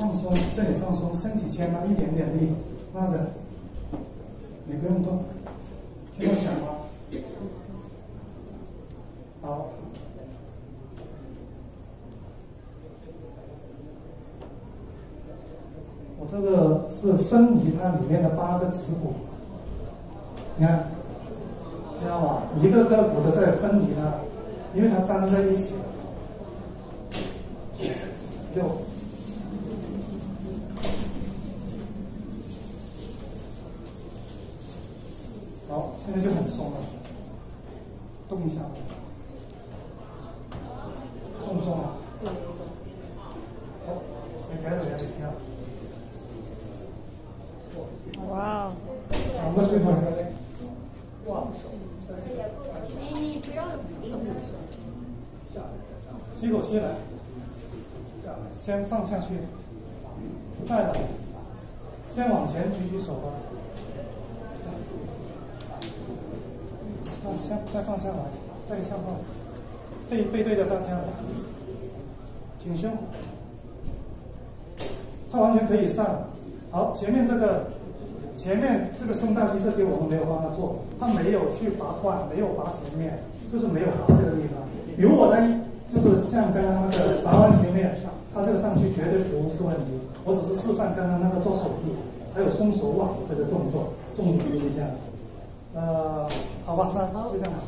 放松，这里放松，身体牵拉一点点力，拉着，你不用动，听到响吗？好。我这个是分离它里面的八个子骨，你看，知道吧？一个个骨的在分离它，因为它粘在一起了。六，好，现在就很松了，动一下，松不松啊？好，你改了两下。哇哦！转过去会哇！你你不要吸口气来，先放下去，再来，先往前举举手吧。上下再放下来，再向后，背背对着大家，挺胸，它完全可以上。好，前面这个。前面这个胸大肌这些我们没有帮他做，他没有去拔罐，没有拔前面，就是没有拔这个地方。比如我的，就是像刚刚那个拔完前面，他这个上去绝对不是问题。我只是示范刚刚那个做手臂，还有松手腕这个动作，重点就是这样。呃，好吧，那就这样吧。